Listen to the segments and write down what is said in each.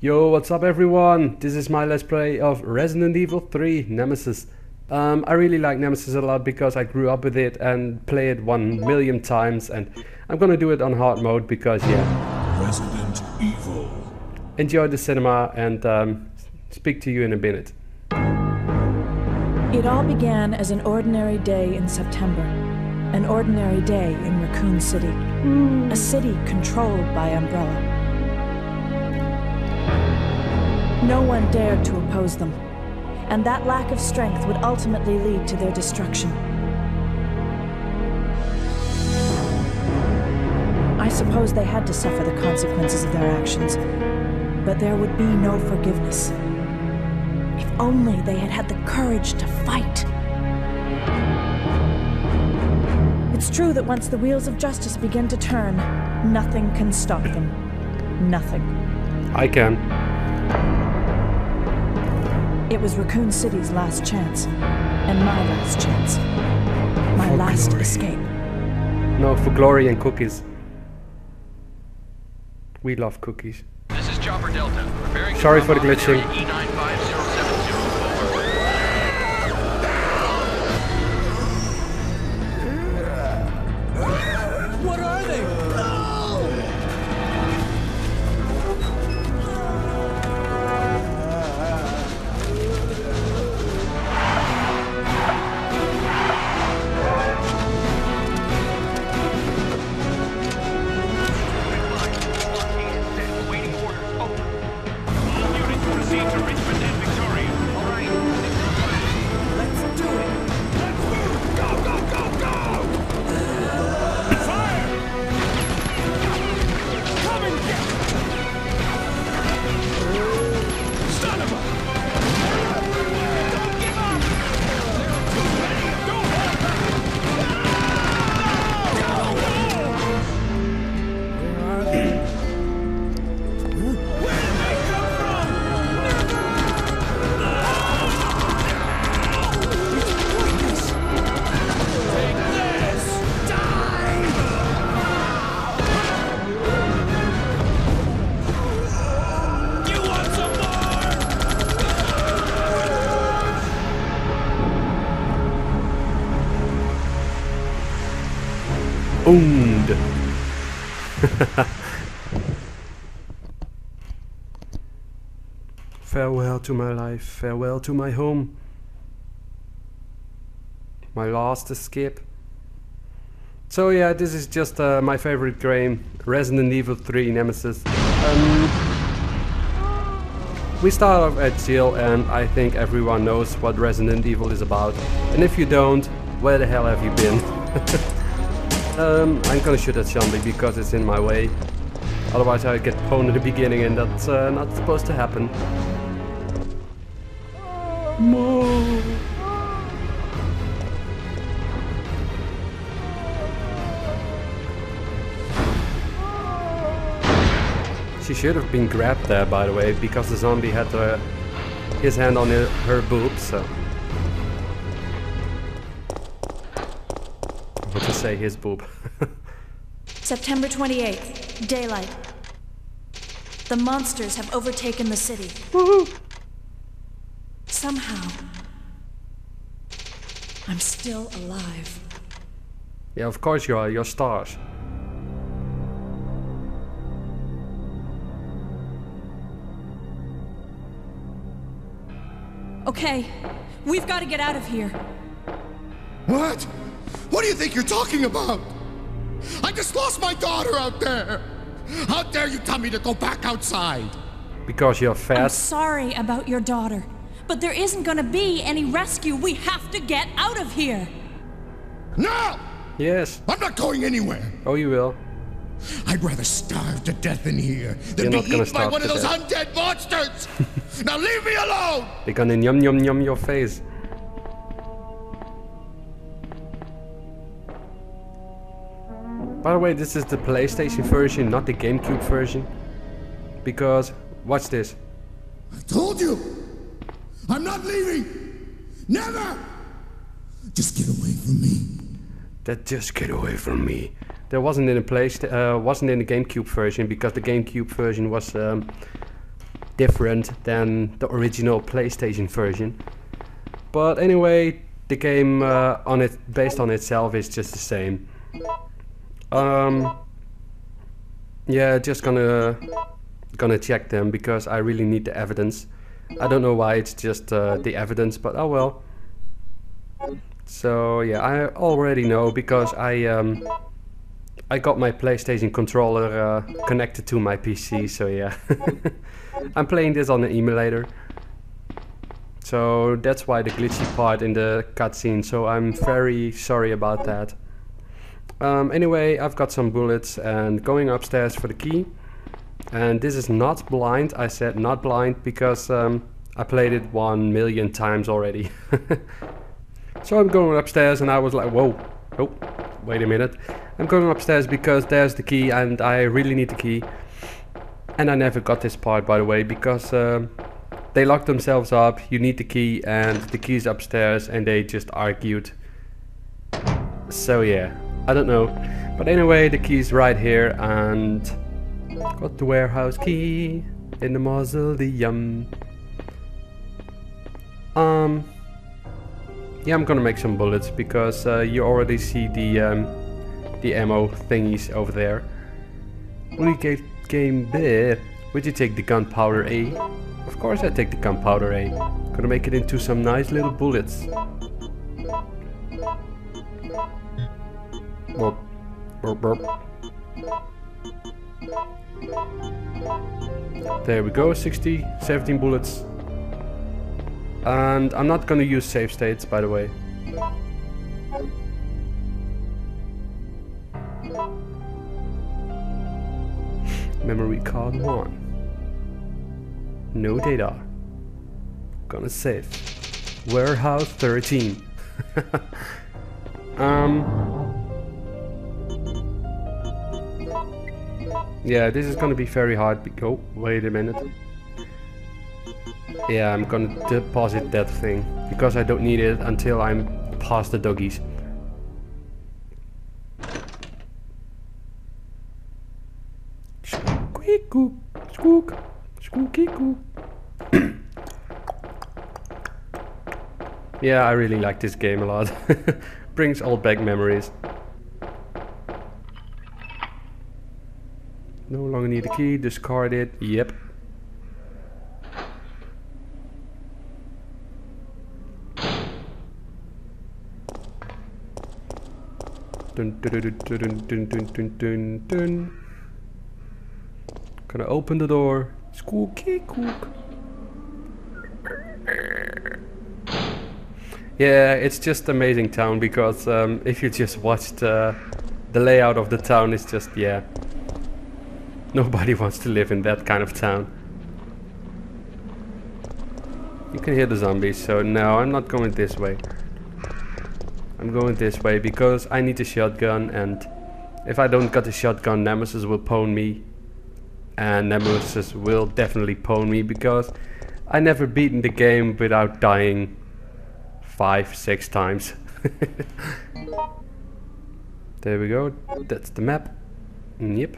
Yo, what's up everyone? This is my let's play of Resident Evil 3 Nemesis. Um, I really like Nemesis a lot because I grew up with it and play it one million times and I'm gonna do it on hard mode because yeah. Resident Evil. Enjoy the cinema and um, speak to you in a minute. It all began as an ordinary day in September. An ordinary day in Raccoon City. A city controlled by Umbrella. No one dared to oppose them, and that lack of strength would ultimately lead to their destruction. I suppose they had to suffer the consequences of their actions, but there would be no forgiveness. If only they had had the courage to fight. It's true that once the wheels of justice begin to turn, nothing can stop them. Nothing. I can. It was Raccoon City's last chance, and my last chance. My For last glory. escape. No, for glory and cookies. We love cookies. This is Chopper Delta. Preparing Sorry for the off in glitching. farewell to my life, farewell to my home. My last escape. So yeah, this is just uh, my favorite game, Resident Evil 3 Nemesis. Um, we start off at jail and I think everyone knows what Resident Evil is about. And if you don't, where the hell have you been? Um, I'm gonna shoot at Shambi because it's in my way. Otherwise I get pwned in the beginning and that's uh, not supposed to happen. Mo. She should have been grabbed there by the way because the zombie had uh, his hand on her, her boobs so. Say his boob. September 28th, daylight. The monsters have overtaken the city. Somehow, I'm still alive. yeah, of course you are. You're stars. Okay, we've got to get out of here. What? What do you think you're talking about? I just lost my daughter out there. How dare you tell me to go back outside? Because you're I'm sorry about your daughter, but there isn't gonna be any rescue. We have to get out of here. No! Yes. I'm not going anywhere. Oh, you will. I'd rather starve to death in here than You're be not eaten by one of those death. undead monsters. now leave me alone. They're gonna yum yum yum your face. By the way, this is the PlayStation version, not the GameCube version. Because, watch this. I told you. I'm not leaving. Never. Just get away from me. That just get away from me. That wasn't in the place, uh, wasn't in the GameCube version because the GameCube version was um, different than the original PlayStation version. But anyway, the game uh, on it based on itself is just the same. Um, yeah, just gonna gonna check them because I really need the evidence. I don't know why it's just uh, the evidence, but oh well. So yeah, I already know because I um, I got my PlayStation controller uh, connected to my PC. So yeah, I'm playing this on an emulator. So that's why the glitchy part in the cutscene. So I'm very sorry about that. Um, anyway, I've got some bullets and going upstairs for the key. And this is not blind. I said not blind because um, I played it one million times already. so I'm going upstairs and I was like, whoa, oh, wait a minute. I'm going upstairs because there's the key and I really need the key. And I never got this part by the way because um, they locked themselves up, you need the key and the key's upstairs and they just argued. So yeah, I don't know. But anyway, the key's right here and got the warehouse key in the mausoleum. Um, yeah, I'm gonna make some bullets because uh, you already see the um, the ammo thingies over there. Will you game there? Would you take the gunpowder A? Of course I take the gunpowder A. Gonna make it into some nice little bullets. Burp, burp, burp. There we go, 60, 17 bullets. And I'm not gonna use save states, by the way. Memory card 1. No data. Gonna save. Warehouse 13. um... Yeah, this is gonna be very hard. Oh, wait a minute. Yeah, I'm gonna deposit that thing because I don't need it until I'm past the doggies. Squeak, squeak, squeak, yeah, I really like this game a lot. Brings all back memories. No longer need a key, discard it. Yep. Dun, dun, dun, Gonna open the door. Squooky. Yeah, it's just amazing town because um, if you just watched uh, the layout of the town, it's just, yeah, Nobody wants to live in that kind of town. You can hear the zombies, so no, I'm not going this way. I'm going this way because I need a shotgun and if I don't get a shotgun, Nemesis will pwn me. And Nemesis will definitely pwn me because I never beaten the game without dying five, six times. there we go, that's the map. Yep.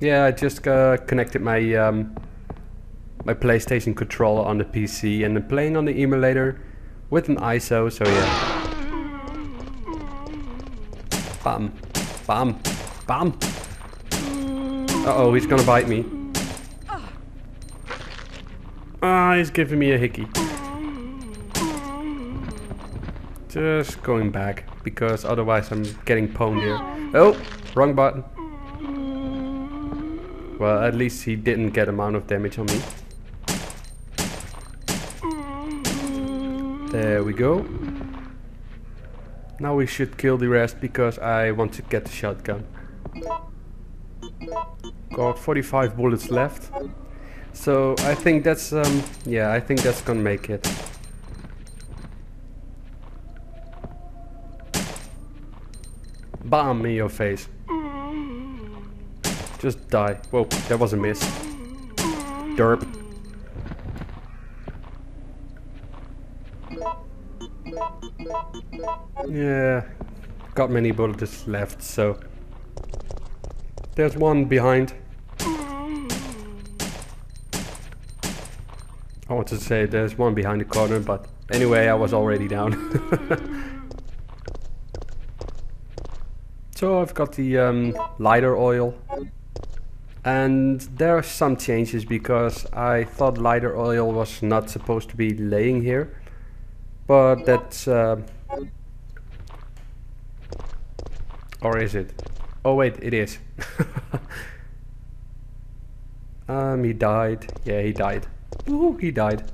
Yeah, I just uh, connected my um, my PlayStation controller on the PC and I'm playing on the emulator with an ISO, so yeah. Bam, bam, bam. Uh oh, he's gonna bite me. Ah, he's giving me a hickey. Just going back, because otherwise I'm getting pwned here. Oh, wrong button. Well, at least he didn't get amount of damage on me. There we go. Now we should kill the rest because I want to get the shotgun. Got 45 bullets left. So I think that's, um, yeah, I think that's gonna make it. Bam in your face. Just die. Whoa, that was a miss. Derp. Yeah, got many bullets left, so... There's one behind. I want to say there's one behind the corner, but anyway, I was already down. so I've got the um, lighter oil. And there are some changes because I thought lighter oil was not supposed to be laying here. But that's... Uh, or is it? Oh wait, it is. um, he died. Yeah, he died. Ooh, he died.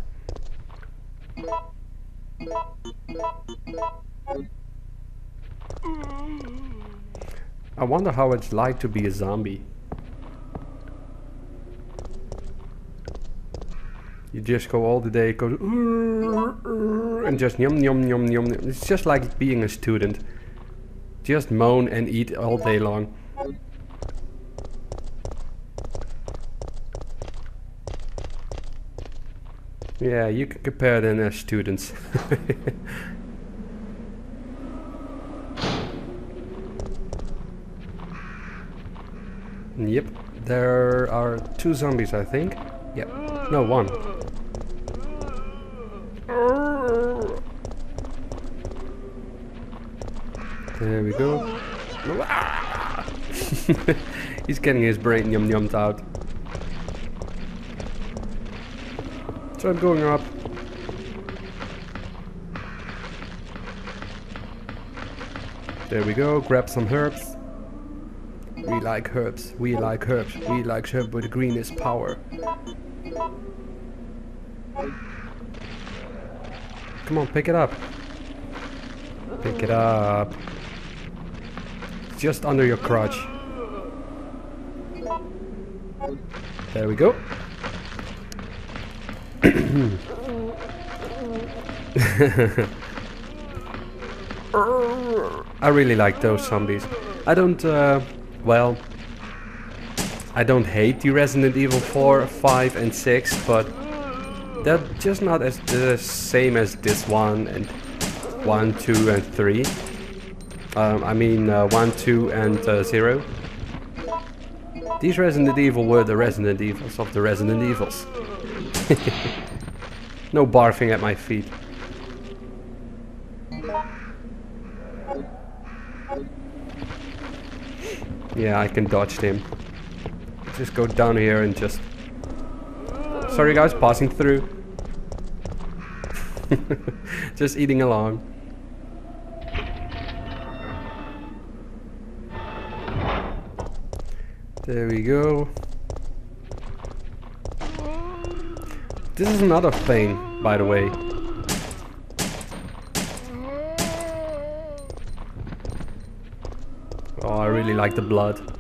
I wonder how it's like to be a zombie. You just go all the day, go and just yum yum yum yum. It's just like being a student. Just moan and eat all day long. Yeah, you can compare them as students. yep, there are two zombies, I think. Yep, no, one. There we go. He's getting his brain yum yummed out. So I'm going up. There we go, grab some herbs. We like herbs, we like herbs, we like herbs with green is power. Come on, pick it up. Pick it up. Just under your crotch. There we go. I really like those zombies. I don't, uh, well, I don't hate the Resident Evil 4, 5 and 6, but they're just not as the same as this one and 1, 2 and 3. Um, I mean uh, 1, 2 and uh, 0. These Resident Evil were the Resident Evils of the Resident Evils. no barfing at my feet. Yeah, I can dodge him. Just go down here and just... Sorry guys, passing through. just eating along. There we go. This is another thing, by the way. Oh, I really like the blood.